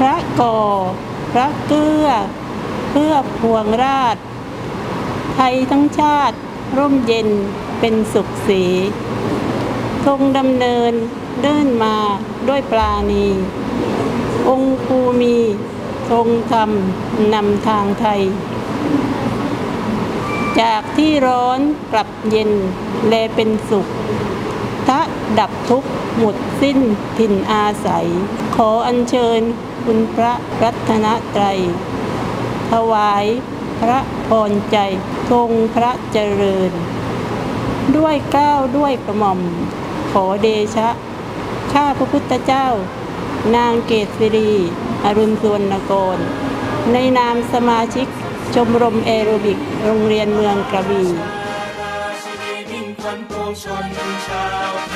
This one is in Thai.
พระก่อพระเกื้อ เพื่อพวงราช ไทยทั้งชาติร่มเย็นเป็นสุขสีทรงดำเนินเดินมาด้วยปลาณี องค์ภูมีทรงธรรมนำทางไทย จากที่ร้อนกลับเย็นแลเป็นสุข ทะดับทุกข์หมดสิ้นถิ่นอาศัย ขออัญเชิญคุณพระรัตนตรัย ถวายพระพรใจทรงพระเจริญ ด้วยก้าวด้วยกระหม่อม ขอเดชะ ข้าพระพุทธเจ้า นางเกษรี อรุณสวนกร ในนามสมาชิกชมรมแอโรบิก โรงเรียนเมืองกระบี่ ราชินีมิ่